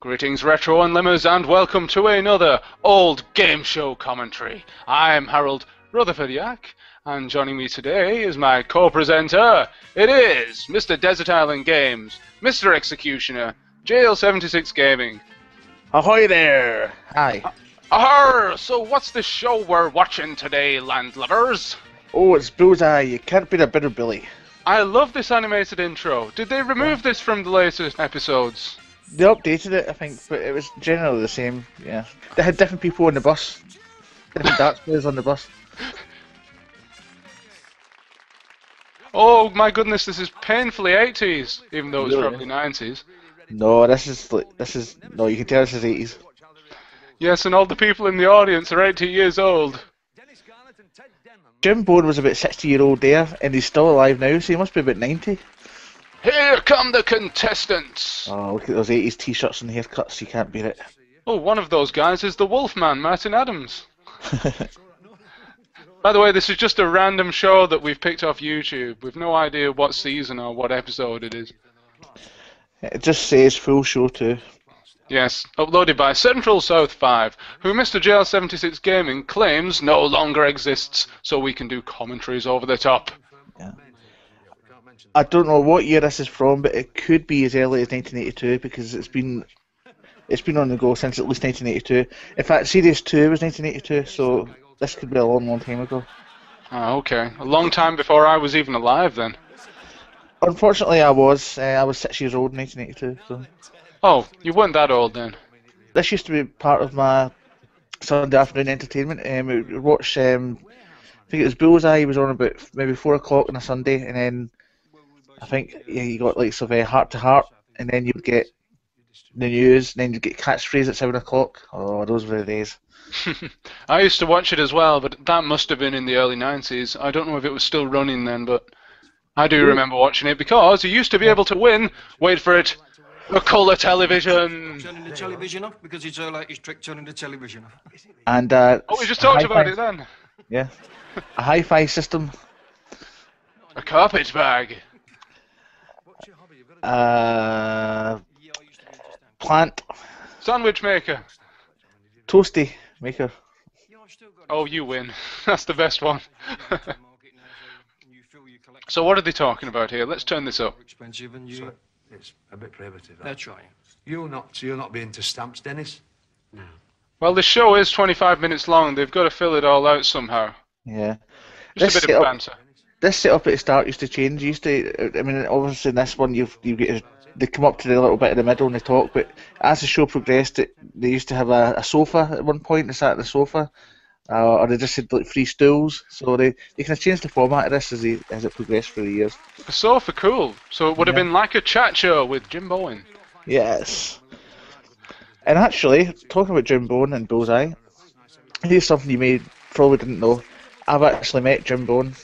Greetings, Retro and Limmers, and welcome to another old game show commentary. I'm Harold Rutherfordiak, and joining me today is my co-presenter. It is Mr. Desert Island Games, Mr. Executioner, JL76 Gaming. Ahoy there! Hi. Arr! So what's the show we're watching today, landlubbers? Oh, it's Bullseye. You can't beat a bitter Bully. I love this animated intro. Did they remove this from the latest episodes? They updated it, I think, but it was generally the same. Yeah, they had different people on the bus, different darts players on the bus. Oh my goodness, this is painfully 80s, even though it's Really? probably 90s. No, this is like this is no. You can tell this is eighties. Yes, and all the people in the audience are 80 years old. Jim Bowen was about sixty year old there, and he's still alive now, so he must be about ninety. Here come the contestants! Oh, look at those eighties t-shirts and haircuts. You can't beat it. Oh, one of those guys is the Wolfman, Martin Adams. By the way, this is just a random show that we've picked off YouTube. We've no idea what season or what episode it is. it just says full show too. Yes, uploaded by Central South 5, who Mr. JL76 Gaming claims no longer exists, so we can do commentaries over the top. I don't know what year this is from, but it could be as early as 1982 because it's been it's been on the go since at least 1982. In fact, Series 2 was 1982, so this could be a long, long time ago. Ah, okay. A long time before I was even alive then. Unfortunately, I was uh, I was six years old in 1982. So Oh, you weren't that old then. this used to be part of my Sunday afternoon entertainment. Um, we would watch. Um, I think it was Bullseye. He was on about maybe four o'clock on a Sunday, and then I think yeah, you got like sort of eh, heart to heart, and then you'd get the news, and then you'd get catchphrase at seven o'clock. Oh, those were the days. I used to watch it as well, but that must have been in the early 90s. I don't know if it was still running then, but I do mm. remember watching it because you used to be able to win, wait for it, a colour television. Turning the television off because it's uh, her latest trick turning the television off. And uh, Oh, we just talked about it then. Yeah, a hi-fi system. A carpet bag. Uh, plant Sandwich maker. toasty maker. Oh, you win. That's the best one. so what are they talking about here? Let's turn this up. expensive and you. So it's a bit prohibitive. that. That's right. You're not. So you're not being to stamps, Dennis. No. Well, the show is 25 minutes long. They've got to fill it all out somehow. Yeah. Just a bit of setup- banter. This setup at the start used to change. Used to, I mean, obviously in this one you've you get they come up to the little bit in the middle and they talk, but as the show progressed, it, they used to have a, a sofa at one point. They sat on the sofa, uh, or they just had like three stools. So they they kind of changed the format of this as they, as it progressed through the years. A sofa, cool. So it would have Yeah. been like a chat show with Jim Bowen. Yes. And actually, talking about Jim Bowen and Bullseye, here's something you may probably didn't know. I've actually met Jim Bowen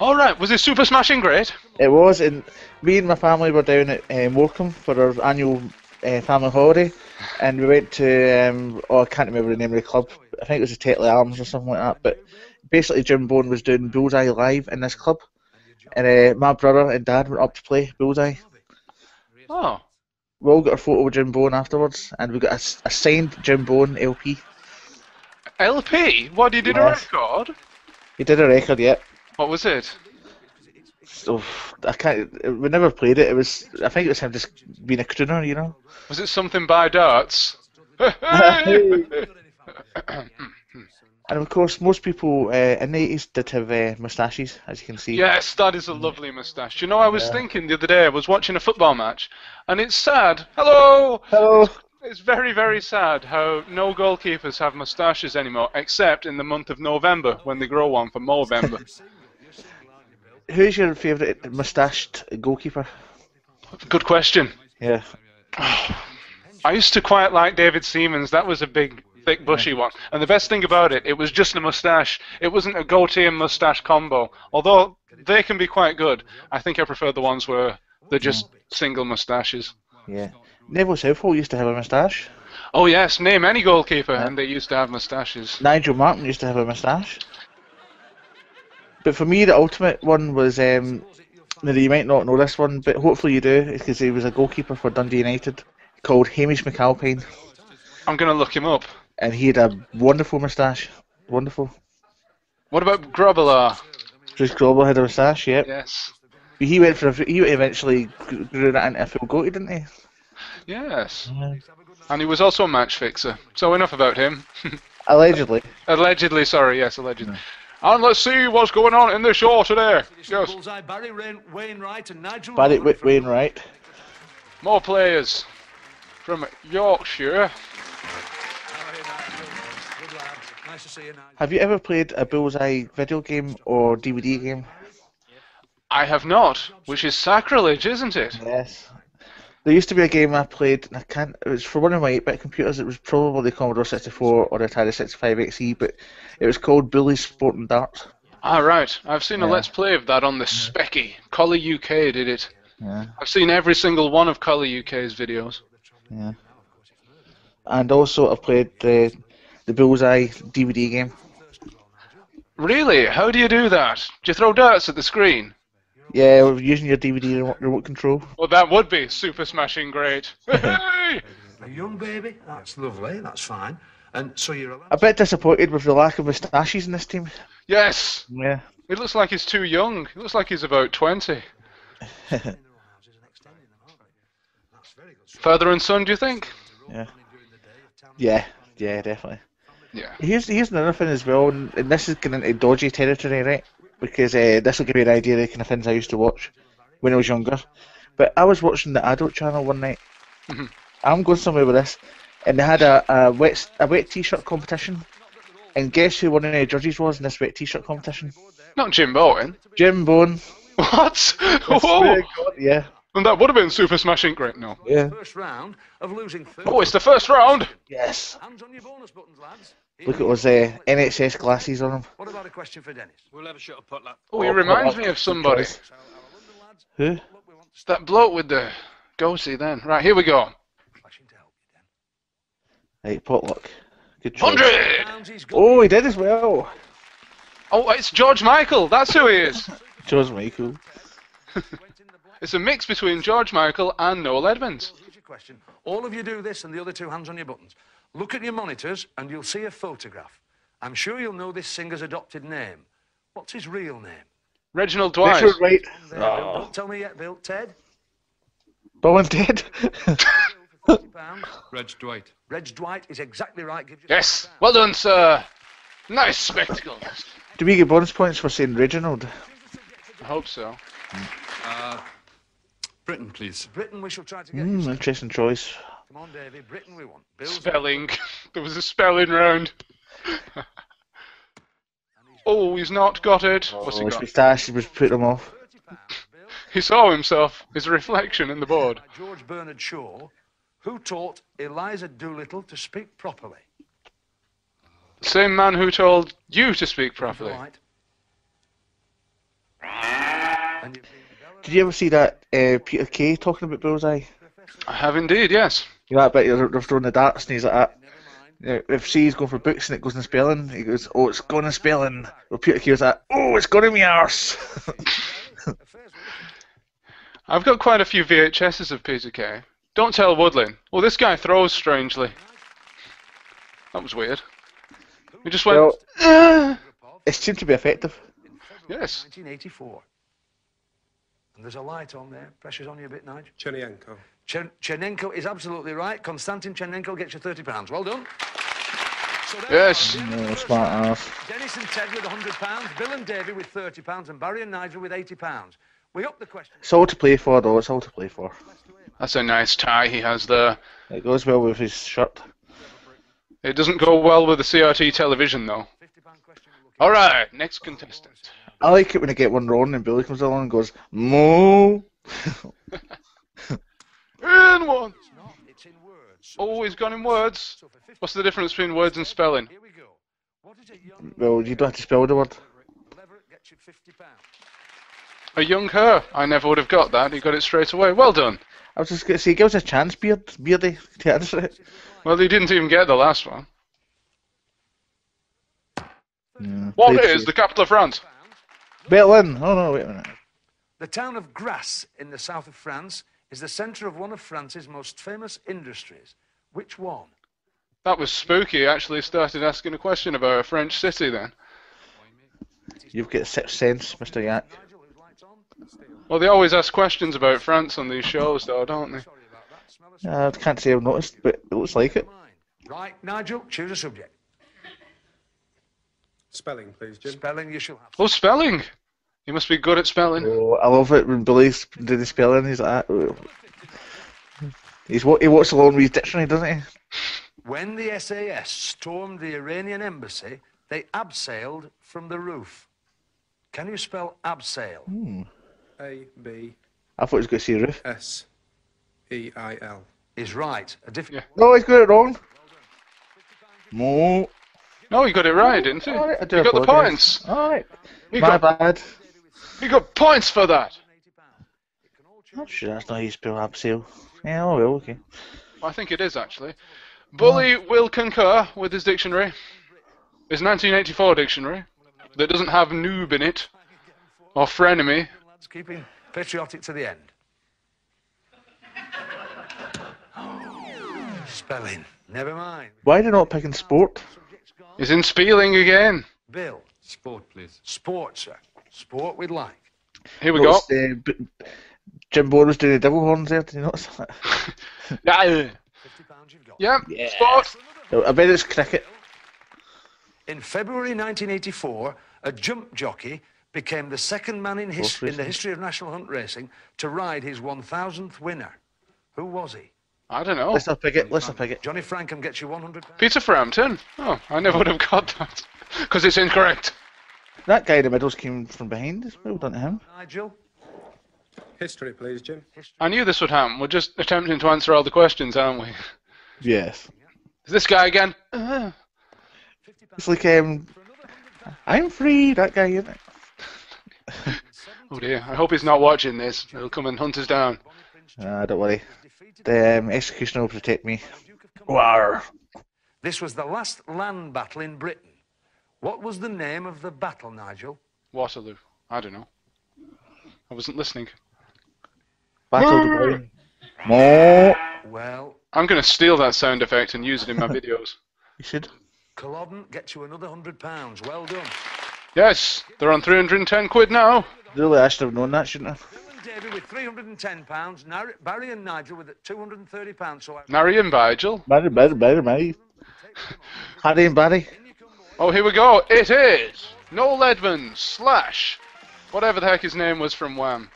All right, was it Super Smashing Great? It was, and me and my family were down at um, Morecambe for our annual uh, family holiday, and we went to, um, oh, I can't remember the name of the club. I think it was the Tetley Arms or something like that. But basically, Jim Bowen was doing Bullseye live in this club, and uh, my brother and dad went up to play Bullseye. Oh, We all got a photo with Jim Bowen afterwards, and we got a signed Jim Bowen LP. LP? What, you did a Yes. record? He did a record yet. What was it? So I can't. We never played it. It was. I think it was him just being a crooner, you know. Was it something by darts? And of course, most people uh, in the 80s did have uh, moustaches, as you can see. yes, that is a lovely moustache. You know, I was Yeah. thinking the other day, I was watching a football match, and it's sad. Hello! Hello. It's very, very sad how no goalkeepers have moustaches anymore, except in the month of November when they grow one for Movember. Who's your favourite moustached goalkeeper? Good question. Yeah. I used to quite like David Seaman. That was a big, thick, bushy one. And the best thing about it, it was just a mustache. It wasn't a goatee and mustache combo. Although they can be quite good, I think I prefer the ones where they're just single mustaches. Yeah. Neville Southall used to have a moustache. Oh yes, name any goalkeeper, and they used to have mustaches. Nigel Martyn used to have a moustache. But for me, the ultimate one was. Um, now, you might not know this one, but hopefully you do, because he was a goalkeeper for Dundee United. called Hamish McAlpine, I'm going to look him up. and he had a wonderful moustache. Wonderful. What about Grobbelaar? Bruce Grobbelaar had a moustache, yep. Yes. He went for a, he eventually grew that into a full goatee, didn't he? Yes. And he was also a match fixer. So enough about him. Allegedly. allegedly, sorry, yes, allegedly. And let's see what's going on in the show today. Yes. Bullseye, Barry Rain, Wainwright and Nigel Barry Rowland Whit Wainwright. More players from Yorkshire. Hey, Nigel. Good lad. Nice to see you, Nigel. Have you ever played a Bullseye video game or DVD game? I have not, which is sacrilege, isn't it? Yes. There used to be a game I played, and I can't. It was for one of my 8-bit computers. It was probably the Commodore 64 or the Atari 65XE, but it was called Bully's Sporting Darts. Ah, right. I've seen a Yeah. Let's Play of that on the Speccy. Collie UK did it. Yeah, I've seen every single one of Collie UK's videos. yeah. And also, I've played the the Bullseye DVD game. Really? How do you do that? Do you throw darts at the screen? Yeah, using your DVD remote, remote control. Well, that would be super smashing great. Hey! A young baby? That's lovely, that's fine. And so you're allowed A bit disappointed with the lack of moustaches in this team. yes. Yeah. It looks like he's too young. It looks like he's about 20. Father and son, do you think? Yeah. Yeah, yeah, definitely. Yeah. Here's here's another thing as well, and, and this is getting into dodgy territory, right? Because uh, this will give you an idea of the kind of things I used to watch when I was younger. But I was watching the adult channel one night. Mhm. I'm going somewhere with this, and they had a, a wet a wet t-shirt competition. And guess who one of the judges was in this wet t-shirt competition? Not Jim Bowen. Jim Bowen. What? I Whoa! God, yeah, And that would have been super Smash smashing great. now. yeah. First round of losing Oh, it's the first round. Yes. Hands on your bonus buttons, lads. Here Look at those uh, NHS glasses on him. What about a question for Dennis? We'll have a shot of potluck. Oh, he reminds me of somebody. Who? It's that bloke with the goatee then. Right, here we go. Flashing to help you, Den. Right, potluck. Good choice. 100! Rounds he's got. Oh, he did as well. Oh, it's George Michael. That's who he is. George Michael. Went in the black. It's a mix between George Michael and Noel Edmonds. Here's your question. All of you do this and the other two hands on your buttons. Look at your monitors and you'll see a photograph. I'm sure you'll know this singer's adopted name. What's his real name? Reginald Dwight. Richard Wright. There, Bill. Don't tell me yet, Bill. Ted? Bowen's dead. Bill for £30. Reg Dwight. Reg Dwight is exactly right. Gives you Yes. Well done, sir. Nice spectacle. Do we get bonus points for saying Reginald? I hope so. Uh, Britain, please. Britain, we shall try to get Hmm, you. interesting choice. Come on, Davy. Britain, we want. Bill's Spelling. there was a spelling round. oh, he's not got it. What's he Oh, his got? moustache was put him off. He saw himself, his reflection in the board. George Bernard Shaw, who taught Eliza Doolittle to speak properly. The same man who told you to speak properly. Right. And you've been Bella Did you ever see that uh, Peter Kay talking about Bullseye? I have indeed, yes. You know that bit they're, they're throwing the darts and he's like that. Never mind. Yeah, if she's going for books and it goes in spelling, he goes, "Oh, it's gone in spelling." Well, Peter Kay was like, "Oh, it's gone in my arse." Affairs were looking I've got quite a few VHSs of Peter Kay. Don't tell Woodland. Well, this guy throws strangely. That was weird. He just went, well, "Ah." of it seemed to be effective. Yes. 1984. And there's a light on there. Pressure's on you a bit, Nigel. Chernyenko. Chen- Chernenko is absolutely right. Konstantin Chernenko gets you £30. Well done. So Yes. you. Oh, Dennis smart ass. Dennis and Ted with £100, Bill and Davy with £30, and Barry and Nigel with £80. We up the question. It's all to play for, though. It's all to play for. That's a nice tie he has there. It goes well with his shirt. It doesn't go well with the CRT television, though. £50 question. we're looking All right, next contestant. I like it when I get one wrong and Bully comes along and goes, "Moo." In one. It's not. It's in words. Oh, he's gone in words. So for 50 What's the difference between words and spelling? Here we go. What is well, you don't have to spell the word. Leverett gets you £50. A young her. I never would have got that. He got it straight away. Well done. I was just going to say, give us a chance, Beard, Beardy, to answer it. Well, he didn't even get the last one. Yeah, What played safe. the capital of France? Berlin? Oh no, wait a minute. The town of Grasse in the south of France is the centre of one of France's most famous industries. Which one? That was spooky. Actually, started asking a question about a French city then. You've got a sixth sense, Mr. Yak. Nigel, whose lights on? Well, they always ask questions about France on these shows, though, don't they? Sorry about that. Uh, I can't say I've noticed, but it looks like it. Right, Nigel, choose a subject. Spelling, please, Jim. Spelling you shall have. Oh, spelling. You must be good at spelling. Oh, I love it when Bully did the spelling. He's like, that. he's what he watches along with his dictionary, doesn't he? When the SAS stormed the Iranian embassy, they abseiled from the roof. Can you spell abseil? Hmm. A B I thought he was going to say roof. S E I L. Is right. A diff- Yeah. No, he's got it wrong. No. No, you got it right, didn't you? All right, I do you got the points. All right. You My got, bad. You got points for that. I'm sure that's not how you spell abseil. Yeah, oh well, okay. I think it is actually. Bully will concur with his dictionary. His 1984 dictionary that doesn't have noob in it or frenemy. Lads, keeping patriotic to the end. Spelling. Never mind. Why are they not picking sport? Subject's. He's in spelling again. Bill. Sport, please. Sport, sir. Sport we'd like. Here we go. Uh, B- Jim Bowen was doing the devil horns there. Did you notice that? Yeah, Fifty pounds you've got. yeah. Sport. I bet it's cricket. In February 1984, a jump jockey became the second man in, his- in the history of national hunt racing to ride his 1,000th winner. Who was he? I don't know. Let's not pick it. Let's not pick it. Johnny Francome gets you 100. Peter Frampton. Oh, I never would have got that because it's incorrect. That guy in the middles came from behind. Well done to him. Nigel. History, please, Jim. I knew this would happen. We're just attempting to answer all the questions, aren't we? Yes. Is this guy again? Uh, It's like um, I'm free. That guy, isn't it? oh dear. I hope he's not watching this. He'll come and hunt us down. Ah, don't worry. The um, executioner will protect me. War. This was the last land battle in Britain. What was the name of the battle, Nigel? Waterloo. I don't know. I wasn't listening. Battle the Boyne. Mo. Well, I'm going to steal that sound effect and use it in my videos. You should. Culloden gets you another 100 pounds. Well done. Yes, they're on 310 quid now. Really, I should have known that, shouldn't I? Bill and David with 310 pounds. Nar- Barry and Nigel with 230 pounds. So I... Nari and Vigil. Barry, Barry, Barry, Barry. Harry and Barry. Oh, here we go. It is Noel Edmonds slash whatever the heck his name was from Wham.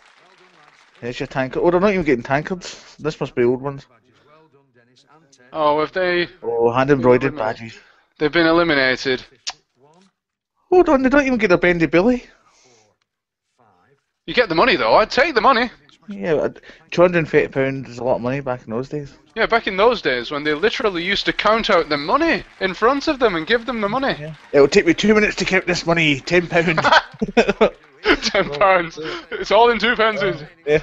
There's your tankard. Oh, they're not even getting tankards. This must be old ones. Well done, Dennis. And Ted. Oh, if they Oh, hand embroidered badges. they've been eliminated. Hold on, they don't even get their bendy bully. You get the money though. I'd take the money. Yeah, £250 is a lot of money back in those days. Yeah, back in those days when they literally used to count out the money in front of them and give them the money. It'll take me two minutes to count this money. £10. Ten pounds. It's all in two pences. yeah.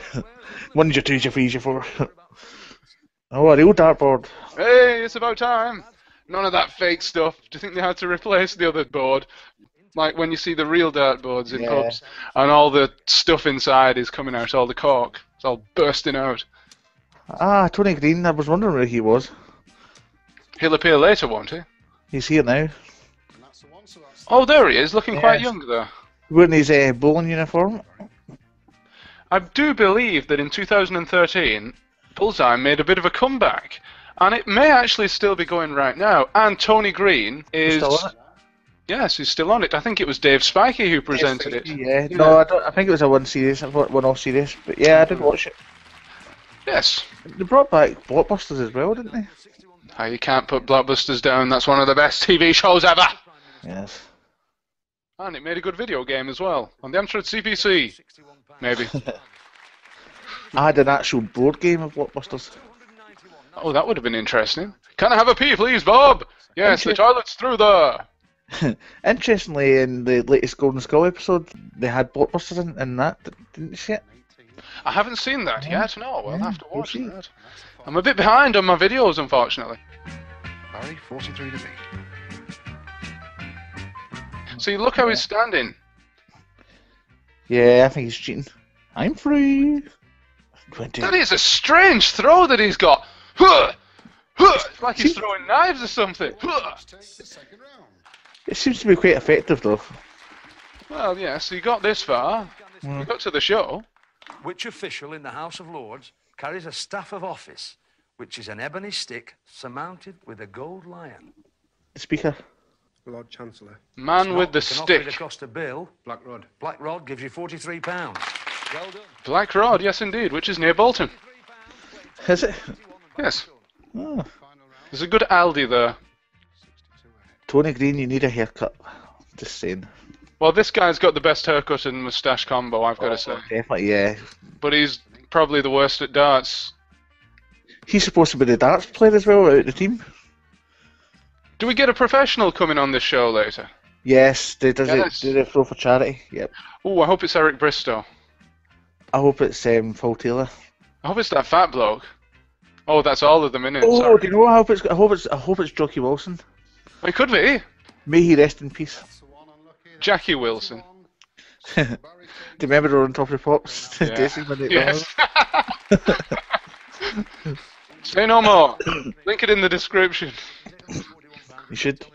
One's your two's your three's your four. oh, a real dartboard. Hey, it's about time. None of that fake stuff. Do you think they had to replace the other board? Like when you see the real dartboards in Yeah. pubs and all the stuff inside is coming out, all the cork. It's all bursting out. Ah, Tony Green. I was wondering where he was. He'll appear later, won't he? He's here now. Oh, there he is, looking quite young though. Wearing his uh, bowling uniform. I do believe that in 2013, Bullseye made a bit of a comeback. And it may actually still be going right now. And Tony Green is. Still on it? Yes, he's still on it. I think it was Dave Spikey who presented it. Yeah. No, I, don't, I think it was a one series, a one off series. But yeah, I did watch it. Yes. They brought back Blockbusters as well, didn't they? Ah, you can't put Blockbusters down. That's one of the best TV shows ever. Yes. And it made a good video game as well on the Amstrad CPC. Maybe. I had an actual board game of Blockbusters. Oh, that would have been interesting. Can I have a pee, please, Bob? Yes, the toilet's through there. Interestingly, in the latest Golden Skull episode, they had Blockbusters in, in that. Didn't you see it? I haven't seen that yet. No, we'll Yeah, have to you'll watch that. I'm a bit behind on my videos, unfortunately. Barry, 43 to me. See, look how he's standing. Yeah, I think he's cheating. I'm free. Twenty. That is a strange throw that he's got. Huh! Huh! It's like he's throwing knives or something. Huh! It seems to be quite effective though. Well, yes, he got this far. He got to the show. Which official in the House of Lords carries a staff of office, which is an ebony stick surmounted with a gold lion? The speaker. Lord Chancellor. Man with the We can offer it stick. across to Bill. Black Rod. Black Rod gives you forty-three pounds. Well done. Black Rod, yes indeed, which is near Bolton. Is it? Yes. Oh. There's a good Aldi there. Tony Green, you need a haircut. Just saying. Well, this guy's got the best haircut and moustache combo, I've got to say. Definitely, yeah. But he's probably the worst at darts. He's supposed to be the darts player as well out of the team. Do we get a professional coming on this show later? Yes, they does Yes. it. Do they throw for charity? Yep. Oh, I hope it's Eric Bristow. I hope it's um, Phil Taylor. I hope it's that fat bloke. Oh, that's all of them in it. Oh, Sorry. do you know? what I hope it's. I hope it's. I hope it's Jocky Wilson. It could be. May he rest in peace. Jackie Wilson. Do you remember her on Top of the Pops? Yeah. Daisy when they Yes. Say no more. Link it in the description. You should.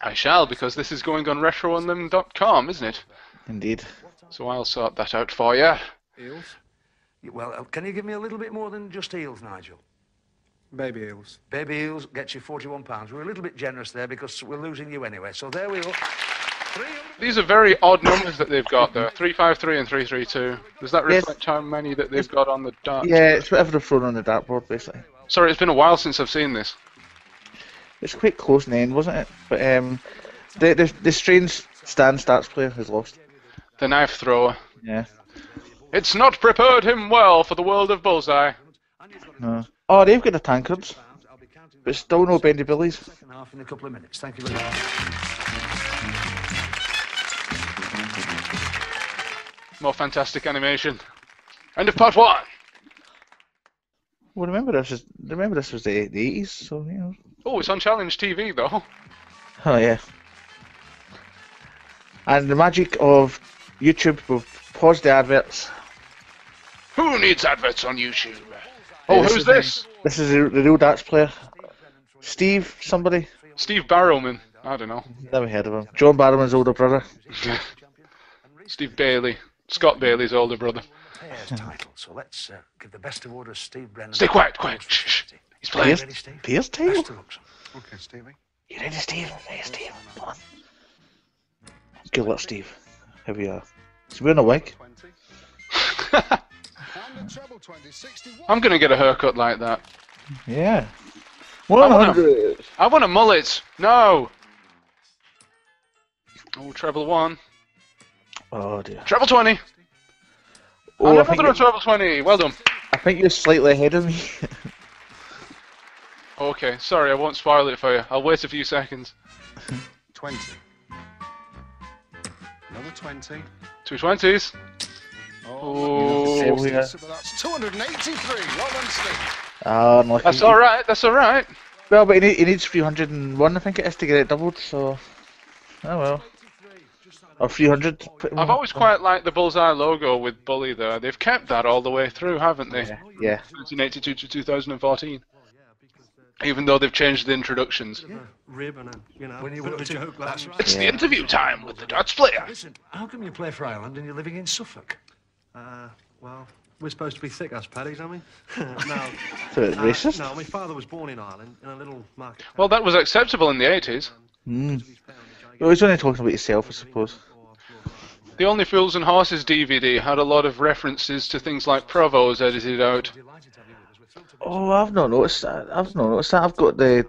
I shall, because this is going on retrounlim.com, isn't it? Indeed. So I'll sort that out for you. Eels. Well, uh, can you give me a little bit more than just eels, Nigel? Baby eels. Baby eels gets you forty-one pounds. We're a little bit generous there because we're losing you anyway. So there we go. 300 These are very odd numbers that they've got there 353 and 332. Does that Yes. reflect how many that they've got on the dart? Yeah, it's whatever they've thrown on the dartboard, basically. Sorry, it's been a while since I've seen this. It's quite close in the end, wasn't it? But um, the the, the strange stand starts player has lost. The knife thrower. Yeah. It's not prepared him well for the world of bullseye. No. Oh, they've got the tankards, I'll be counting but still no Bendy Bullies. second half in a couple of minutes. Thank you very much. More fantastic animation. End of part one. Well, remember this is remember this was the the eighties, so you know. Oh, it's on Challenge TV though. Oh yeah. And the magic of YouTube will pause the adverts. Who needs adverts on YouTube? Oh, this who's is- this? This is the, the real darts player. Steve, somebody. Steve Barrowman. I don't know. Never heard of him. John Barrowman's older brother. Steve Bailey. Scott Bailey's older brother. Title. So let's uh, give the best of orders, Steve Brennan. Stay quiet, quiet. Shh, shh. He's playing. Pierce, Ready, Steve? Pierce title. Best of luck, son. Okay, Stevie. You ready, Steve? Ready, Steve? Come on. Good luck, Steve. Here we are. Is wearing a wig? I'm gonna get a haircut like that. Yeah. I wanna- 100! I want a mullet. No. Oh, treble one. Oh dear. Treble twenty. Oh, and I think, another you, treble twenty. Well done. I think you're slightly ahead of me. Okay, sorry, I won't spoil it for you. I'll wait a few seconds. 20. Another 20. Two twenties. Oh, There we are. so that's 283. Well done, Steve. Ah, unlucky. That's all right. That's all right. Well, but he, need, he needs 301, I think it is, to get it doubled, so... Oh well. Or 300. I've always quite liked the bullseye logo with Bully though. They've kept that all the way through, haven't they? Yeah, yeah. 1982 to 2014. Even though they've changed the introductions. Ribbon you know, When you bit a joke like right. It's the interview time with the darts player. Listen, how come you play for Ireland and you're living in Suffolk? Uh, well, we're supposed to be thick as paddies, aren't we? no. So it's Uh, racist? no, my father was born in Ireland in a little market. Well, that was acceptable in the 80s. Mm. Well, he's only talking about himself, I suppose. The Only Fools and Horses DVD had a lot of references to things like Provo's edited out. Delighted to have you with us. We're thrilled to Oh, I've not noticed that. I've not noticed that. I've got the...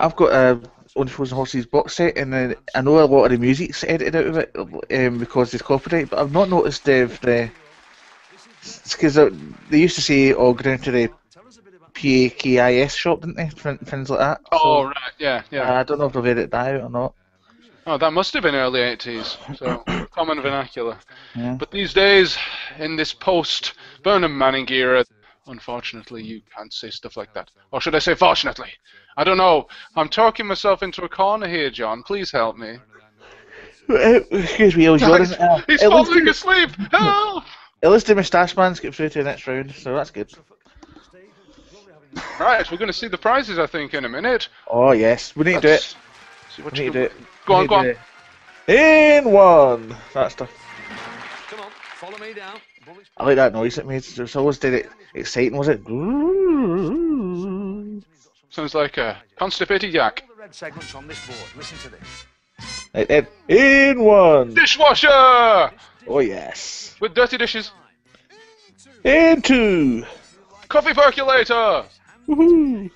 I've got a Fools and Horses box set, and uh, I know a lot of the music's edited out of it um, because there's copyright, but I've not noticed the... the because they used to say, oh, go down to the PAKIS shop, didn't they? Things like that. Oh, So, right, yeah, yeah. I don't know if they've edited that out or not. Oh, that must have been early 80s, so common vernacular. Yeah. But these days, in this post Bernard Manning era, unfortunately, you can't say stuff like that. Or should I say, fortunately? I don't know. I'm talking myself into a corner here, John. Please help me. Uh, Excuse me, I was yawning. Uh, He's it looks falling like- asleep! Help! At least the Moustache Man's get through to the next round, so that's good. Right, we're going to see the prizes, I think, in a minute. Oh yes, we need to do it. See what We you need to do it. Go on, go on. In one. That stuff. Come on, follow me down. Bullets I like that noise it made. It's always did it exciting, was it? Sounds like a constipated yak. Red segments on this board. Listen to this. Right then. In one. Dishwasher! Oh yes. With dirty dishes. In two. Coffee percolator! Woohoo.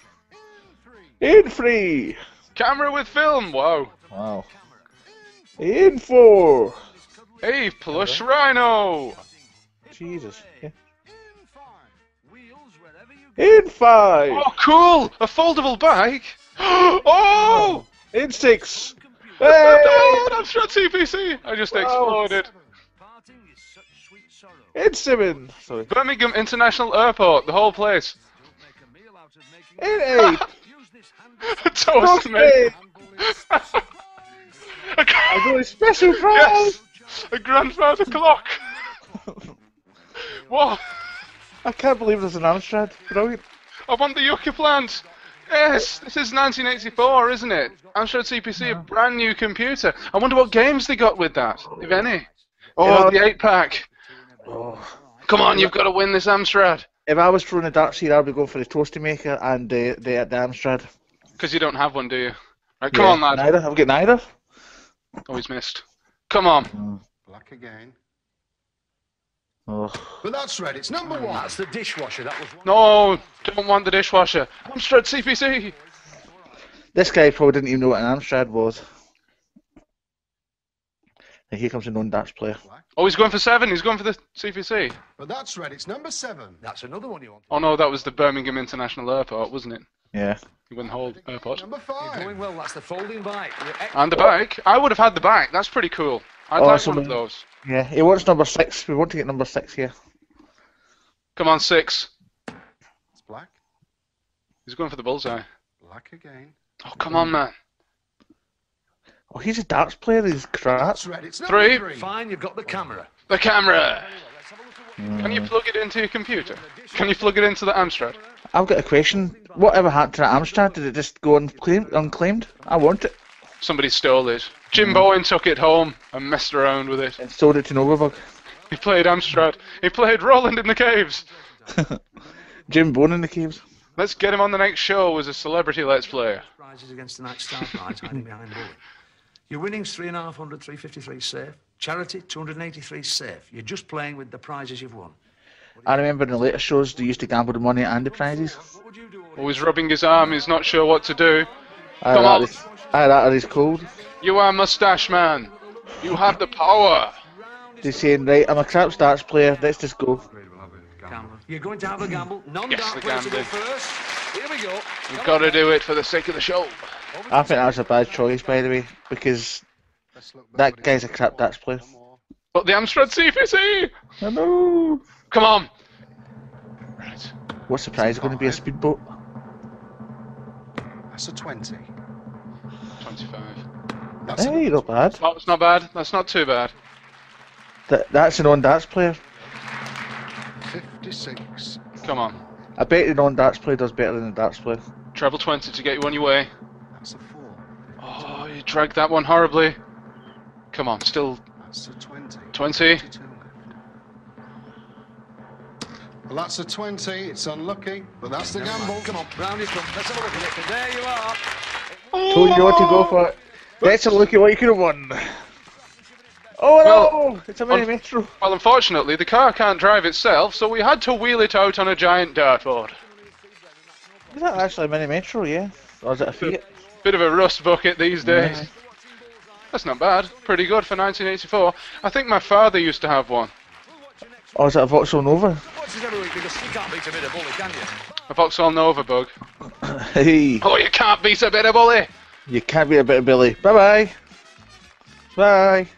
In three. Camera with film, wow. Wow. In four. Hey, plush rhino! Jesus. Yeah. Wheels wherever you In five. Oh, cool! A foldable bike! Oh! oh! In six. Oh, Hey. that's not CPC! I just Wow. exploded. Parting is such. In seven. Sorry. Birmingham International Airport, the whole place. Make a meal out of making In eight. Use Toast, mate. Toasted. I got a special prize. yes! A grandfather clock! What? I can't believe there's an Amstrad. Brilliant. I want the Yucca plant! Yes, this is 1984, isn't it? Amstrad CPC, a brand new computer. I wonder what games they got with that, if any. Oh, Yeah. the 8 pack. Oh. Come on, you've got to win this Amstrad. If I was throwing a darts here, I'd be going for the toasty maker and the the, the Amstrad. Because you don't have one, do you? Right, come Yeah, on, lad. Neither. I've got neither. Oh, Always missed. Come on. Black again. Oh. But that's red. It's number one. That's the dishwasher. That was one. No, don't want the dishwasher. Amstrad CPC. This guy probably didn't even know what an Amstrad was. And here comes a known darts player. Oh, he's going for seven. He's going for the CPC. But that's red. It's number seven. That's another one you want. Oh no, that was the Birmingham International Airport, wasn't it? Yeah. He won the whole airport. Number five. You're five. going well. That's the folding bike. You're And the bike. I would have had the bike. That's pretty cool. I'd Oh, like so one of those. Yeah. He wants number six. We want to get number six here. Come on, six. It's black. He's going for the bullseye. Black again. Oh, come on, man. Oh, he's a darts player. He's crap. That's red. It's Three. three. Fine, you've got the camera. The camera. Let's have a look at what Can you plug it into your computer? Can you plug it into the Amstrad? I've got a question. Whatever happened to that Amstrad? Did it just go unclaimed? unclaimed? I want it. Somebody stole it. Jim hmm. Bowen took it home and messed around with it. And sold it to Novabug. He played Amstrad. He played Roland in the Caves. Jim Bowen in the caves. Let's get him on the next show as a celebrity Let's Player. prizes against the night star prize hiding behind the. Your winnings three and a half hundred, three fifty three safe. Charity two hundred and eighty three safe. You're just playing with the prizes you've won. I remember in the later shows they used to gamble the money and the prizes. What would you do? He's rubbing his arm. He's not sure what to do. Aye, Come that on. is- Aye, that is cold. You are Mustache Man. You have the power. They're saying, right, I'm a crap darts player, let's just go. You're going to have a gamble. Non-dark Yes, the player to go gambling. first. Here we go. You've got to do it for the sake of the show. I think that was a bad choice, by the way, because that guy's a crap darts player. But the Amstrad CPC. I know. Come on. Right. What's the prize going to be? A speedboat? That's a 20. 25. That's Hey, not bad. Oh, it's not bad. That's not too bad. That, that's an on-darts player. 56. Come on. I bet the non-darts player does better than the darts player. Treble 20 to get you on your way. That's a 4. Oh, you dragged that one horribly. Come on, still That's a 20. 20. 22. Well, that's a 20. It's unlucky, but that's the gamble. Come on, round you come. Let's have a look at it. And there you are. Told you what to go for it. Let's a look at what you could have won. Oh no! Well, it's a mini metro. Well, unfortunately, the car can't drive itself, so we had to wheel it out on a giant dartboard. Is that actually a mini metro? Yeah. Or is it a Fiat? Bit of a rust bucket these days. Yeah. That's not bad. Pretty good for 1984. I think my father used to have one. Or is it a Vauxhall Nova? Watch this every week because you can't beat a bit of bully. A Vauxhall Nova bug. Hey, Oh, you can't beat a bit of bully! You can't be a bit of Bully. Bye bye. Bye.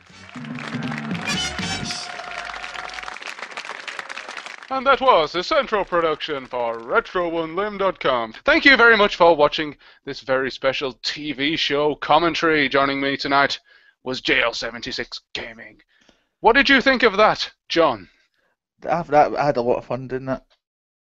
And that was a central production for RetroUnlim.com. Thank you very much for watching this very special TV show commentary. Joining me tonight was JL76 Gaming. What did you think of that, John? I had a lot of fun doing that.